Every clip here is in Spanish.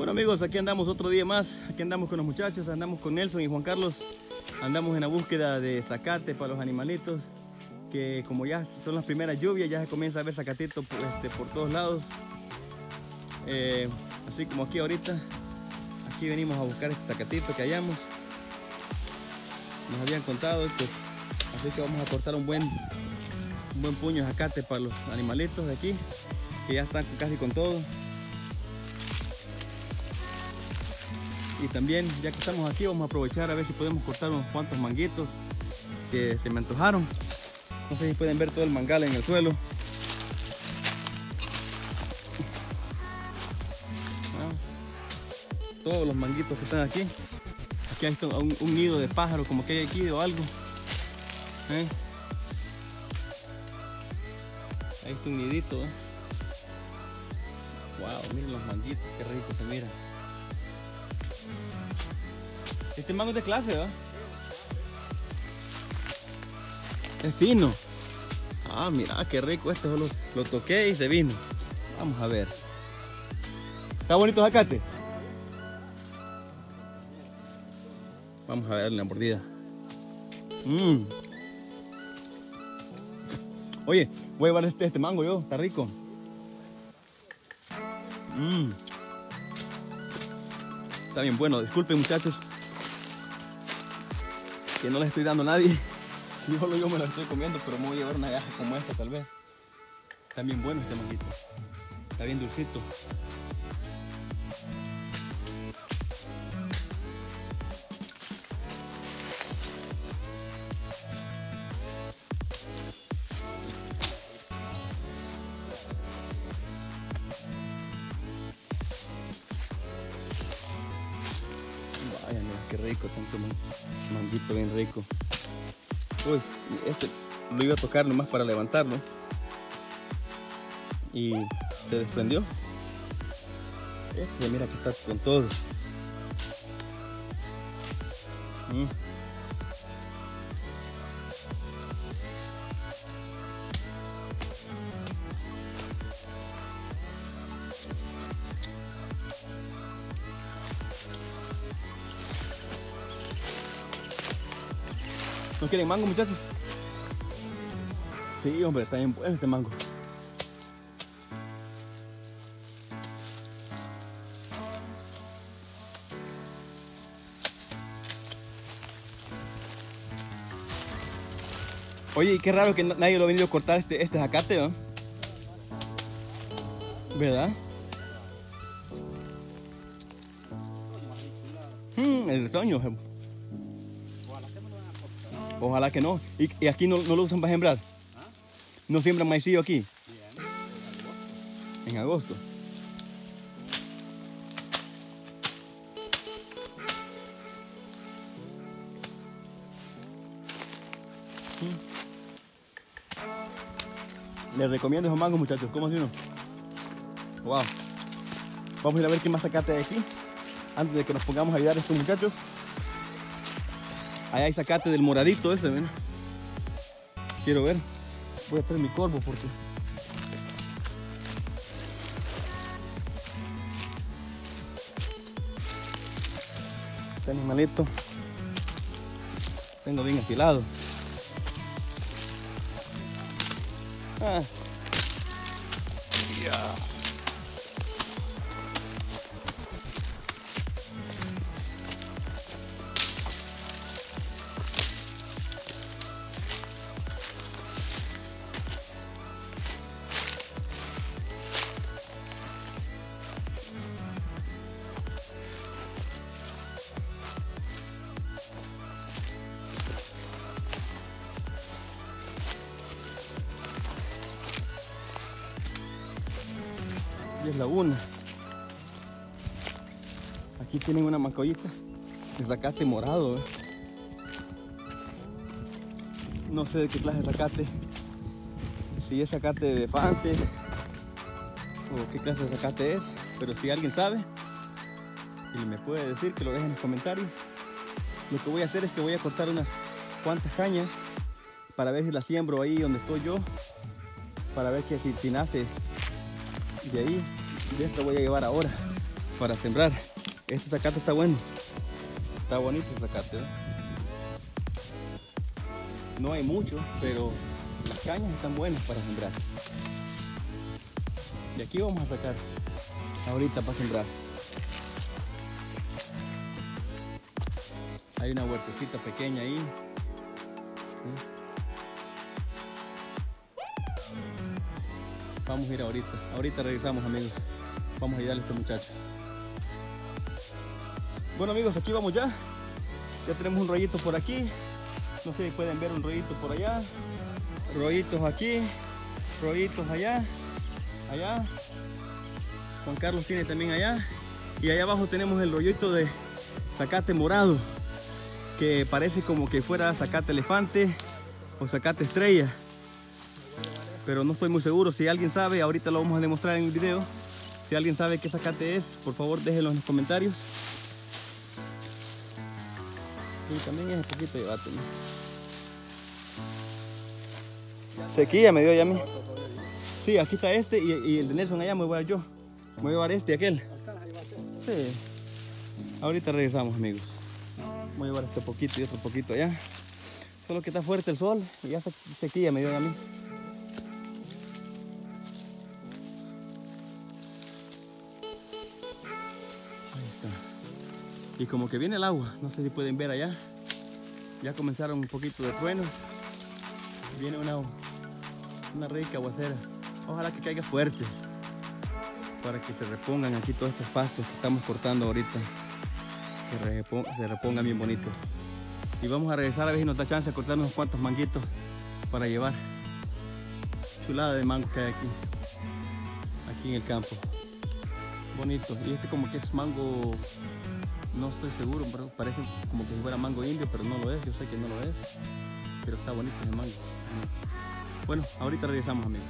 Bueno amigos, aquí andamos otro día más, aquí andamos con los muchachos, andamos con Nelson y Juan Carlos, andamos en la búsqueda de zacate para los animalitos, que como ya son las primeras lluvias, ya se comienza a ver zacatito por, este, por todos lados. Eh, así como aquí ahorita, aquí venimos a buscar este zacatito que hallamos. Nos habían contado, pues, así que vamos a cortar un buen, un buen puño de zacate para los animalitos de aquí, que ya están casi con todo. Y también ya que estamos aquí vamos a aprovechar a ver si podemos cortar unos cuantos manguitos que se me antojaron. No sé si pueden ver todo el mangal en el suelo. Ah, todos los manguitos que están aquí. Aquí hay un, nido de pájaro como que hay aquí o algo. ¿Eh? ahí está un nidito ¿eh? wow miren los manguitos qué rico se mira este mango es de clase, ¿verdad? Es fino. Ah, mira, qué rico este. Lo toqué y se vino. Vamos a ver. ¿Está bonito zacate? Vamos a darle una mordida. Mmm. Oye, voy a llevar este, este mango yo. Está rico. Mmm. Está bien bueno. Disculpen muchachos que no les estoy dando a nadie. Yo yo me lo estoy comiendo, pero me voy a llevar una gaja como esta tal vez. Bien bueno este manguito. Está bien dulcito. Qué rico, tanto manguito bien rico. Uy, este lo iba a tocar nomás para levantarlo. Y se desprendió. Este, mira que está con todo. Mm. ¿No quieren mango, muchachos? Sí, hombre, está bien bueno este mango. Oye, qué raro que nadie lo ha venido a cortar este, este zacate, ¿no? ¿Verdad? Hmm, el retoño. Ojalá que no. ¿Y, aquí no, no, lo usan para sembrar? ¿No siembran maicillo aquí? En agosto. Mm. Les recomiendo esos mangos muchachos, ¿cómo hace uno? Wow. Vamos a ir a ver qué más sacate de aquí. Antes de que nos pongamos a ayudar a estos muchachos. Ahí hay zacate del moradito ese, ven. Quiero ver. Voy a traer mi corvo porque. Este animalito. Tengo bien afilado. Ah. 10 la 1. Aquí tienen una macollita de zacate morado. Eh. No sé de qué clase de zacate. Si es zacate de elefante o qué clase de zacate es. Pero si alguien sabe y me puede decir que lo dejen en los comentarios. Lo que voy a hacer es que voy a cortar unas cuantas cañas para ver si la siembro ahí donde estoy yo. Para ver que si nace de ahí de esto voy a llevar ahora para sembrar. Este zacate está bueno. Está bonito el zacate. ¿eh? No hay mucho, pero las cañas están buenas para sembrar. Y aquí vamos a sacar ahorita para sembrar. Hay una huertecita pequeña ahí. Vamos a ir ahorita. Ahorita regresamos amigos. Vamos a ayudarle a este muchacho. Bueno amigos, aquí vamos ya. Ya tenemos un rollito por aquí. No sé si pueden ver un rollito por allá. Rollitos aquí. Rollitos allá. Allá. Juan Carlos tiene también allá. Y allá abajo tenemos el rollito de zacate morado. Que parece como que fuera zacate elefante o zacate estrella pero no estoy muy seguro. Si alguien sabe, ahorita lo vamos a demostrar en el video. Si alguien sabe qué zacate es, por favor déjenlo en los comentarios. Y también es un poquito de bate. Sequía me dio ya a mí. Sí, aquí está este y, el de Nelson allá me voy a yo. Me voy a llevar este y aquel. Sí. Ahorita regresamos amigos. Voy a llevar este poquito y otro poquito allá. Solo que está fuerte el sol y ya sequía me dio a mí. Y como que viene el agua no sé si pueden ver allá. Ya comenzaron un poquito de truenos. Viene una una rica aguacera. Ojalá que caiga fuerte para que se repongan aquí todos estos pastos que estamos cortando ahorita. Que se repongan bien bonitos. Y vamos a regresar a ver si nos da chance de cortar unos cuantos manguitos para llevar chulada de mango que hay aquí. Aquí en el campo. Bonito. Y este como que es mango no estoy seguro, parece como que fuera mango indio, pero no lo es, yo sé que no lo es. Pero está bonito ese mango. Bueno, ahorita regresamos amigos.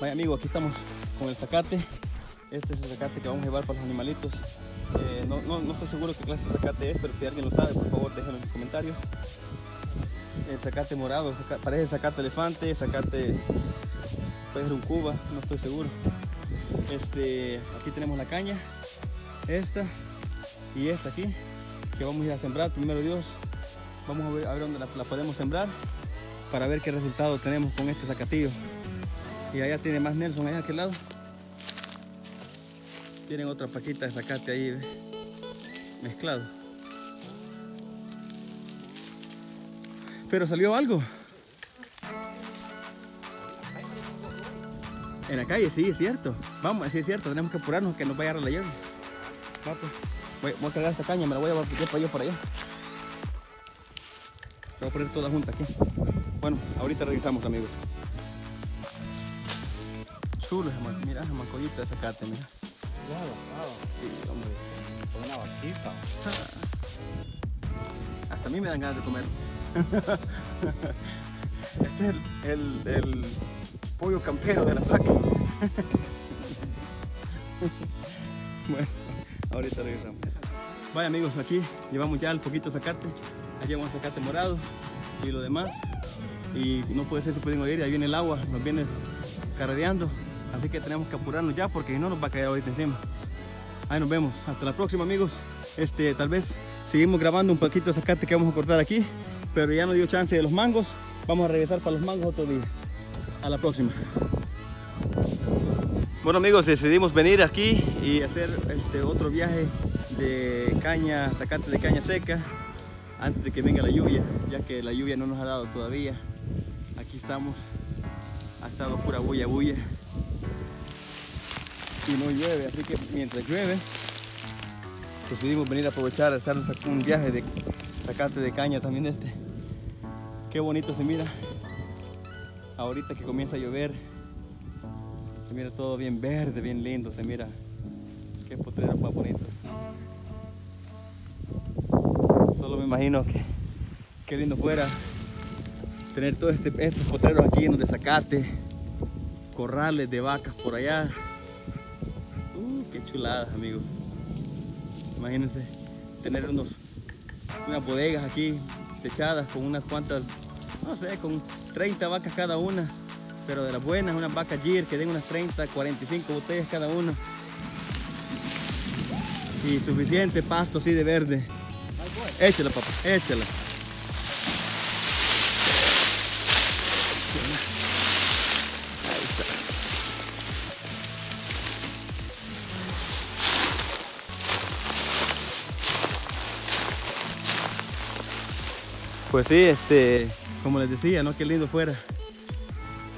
Vaya amigos, aquí estamos con el zacate. Este es el zacate que vamos a llevar para los animalitos. Eh, no, estoy seguro qué clase de zacate es, pero si alguien lo sabe, por favor déjenlo en los comentarios. El zacate morado, parece zacate elefante, zacate puede un cuba, no estoy seguro. Este, aquí tenemos la caña, esta, y esta aquí que vamos a ir a sembrar primero Dios. Vamos a ver, a ver dónde la, podemos sembrar para ver qué resultado tenemos con este zacatillo. Y allá tiene más Nelson allá a aquel lado. Tienen otra paquita de zacate ahí mezclado. Pero salió algo. En la calle sí es cierto. Vamos sí es cierto tenemos que apurarnos que nos vaya a la pues. Voy, a cargar esta caña, me la voy a llevar para allá para allá. voy a poner toda junta aquí. Bueno, ahorita regresamos amigos. Chulo, mira esa mancollita de zacate, mira. Claro. Sí, hombre. Con una vaquita. Hasta a mí me dan ganas de comer. este es el, el, el pollo campero de la vaca. bueno. Ahorita regresamos. Vaya amigos, aquí llevamos ya el poquito zacate. Allí llevamos zacate morado y lo demás. Y no puede ser, se pueden oír, ahí viene el agua, nos viene carreando. Así que tenemos que apurarnos ya porque no nos va a caer ahorita encima. Ahí nos vemos. Hasta la próxima amigos. Este, tal vez seguimos grabando un poquito de zacate que vamos a cortar aquí. Pero ya no dio chance de los mangos. Vamos a regresar para los mangos otro día. A la próxima. Bueno amigos, decidimos venir aquí y hacer este otro viaje de caña, zacate de caña seca antes de que venga la lluvia, ya que la lluvia no nos ha dado todavía. Aquí estamos, ha estado pura bulla bulla y no llueve, así que mientras llueve decidimos venir a aprovechar a hacer un viaje de zacate de caña también este. Qué bonito se mira ahorita que comienza a llover se mira todo bien verde, bien lindo, se mira. Qué potreros más bonitos. Solo me imagino que qué lindo fuera tener todos este, estos potreros aquí llenos de zacate, corrales de vacas por allá. Uh, qué chuladas amigos. Imagínense tener unos, unas bodegas aquí techadas con unas cuantas, no sé, con 30 vacas cada una pero de las buenas, unas vacas Gir que den unas 30, 45 botellas cada una. y suficiente pasto así de verde. Échala, papá, échala. Pues sí, este, como les decía, ¿no? Qué lindo fuera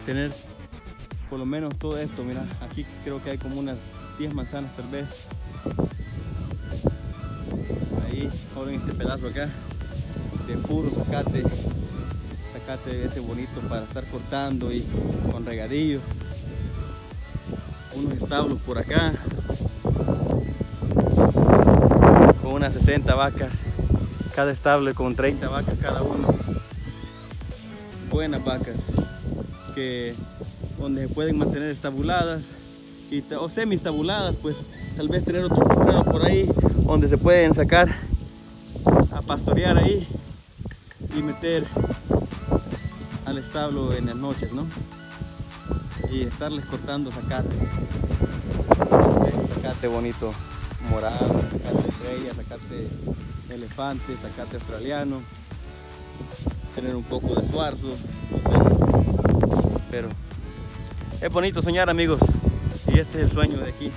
tener por lo menos todo esto. Mira, aquí creo que hay como unas 10 manzanas tal vez. Ahí, ahora este pedazo acá, de puro zacate. Zacate este bonito para estar cortando y con regadillo. Unos establos por acá. Con unas 60 vacas. Cada establo con 30 vacas cada uno. Buenas vacas que donde se pueden mantener estabuladas y, o semi estabuladas, pues tal vez tener otro por ahí donde se pueden sacar a pastorear ahí y meter al establo en las noches, ¿no? Y estarles cortando zacate. Zacate bonito, morado, zacate estrella, zacate elefante, zacate australiano. Tener un poco de suarzo. Pero es bonito soñar amigos y este es el sueño de aquí.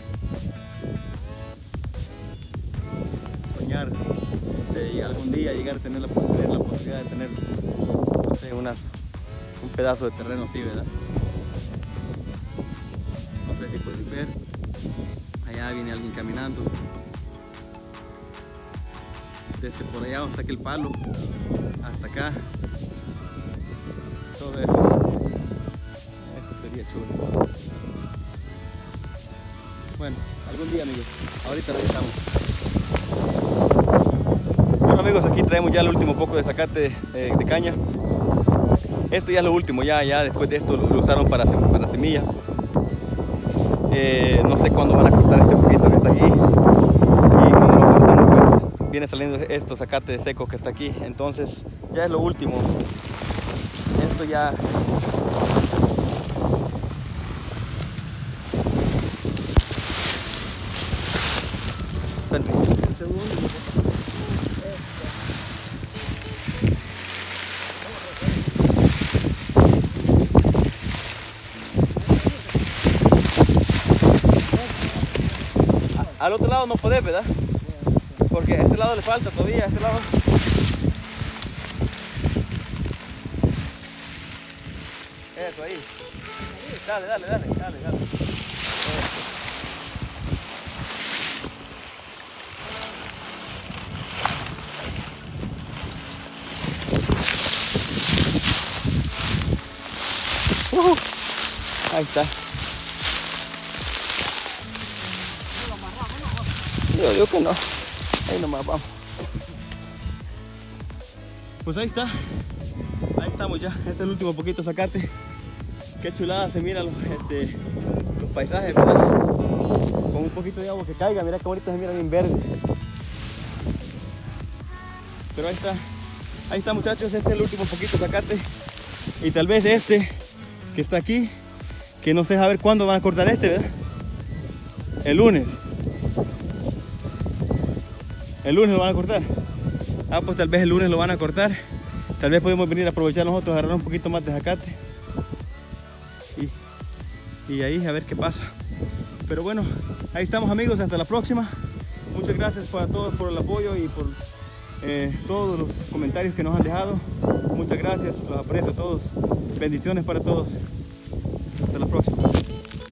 Soñar de algún día llegar a tener la, posibilidad de tener unas, un pedazo de terreno así, ¿verdad? No sé si pueden ver. Allá viene alguien caminando. Desde por allá hasta aquel palo, hasta acá. Todo eso. Algún día amigos. Ahorita regresamos. Bueno amigos, aquí traemos ya el último poco de zacate eh, de caña. Esto ya es lo último, ya, ya después de esto lo, usaron para, para semilla. Eh, no sé cuándo van a cortar este poquito que está aquí. Y cuando lo cortan, pues viene saliendo esto zacate seco que está aquí. Entonces ya es lo último. Esto ya Al otro lado no podés, ¿verdad? Porque a este lado le falta todavía, a este lado. Eso ahí. Dale, dale, dale, dale, dale. Ujú. Ahí está. Yo digo que no. Ahí nomás vamos. Pues ahí está. Ahí estamos ya. Este es el último poquito zacate. Qué chulada se miran los, este, los paisajes, ¿verdad? Con un poquito de agua que caiga. Mira que ahorita se mira bien verde. Pero ahí está. Ahí está muchachos. Este es el último poquito zacate. Y tal vez este que está aquí, que no sé a ver cuándo van a cortar este, ¿verdad? El lunes. El lunes lo van a cortar. Ah, pues tal vez el lunes lo van a cortar. Tal vez podemos venir a aprovechar nosotros, agarrar un poquito más de zacate. Y, y ahí a ver qué pasa. Pero bueno, ahí estamos amigos, hasta la próxima. Muchas gracias para todos por el apoyo y por eh, todos los comentarios que nos han dejado. Muchas gracias, los aprecio a todos. Bendiciones para todos. Hasta la próxima.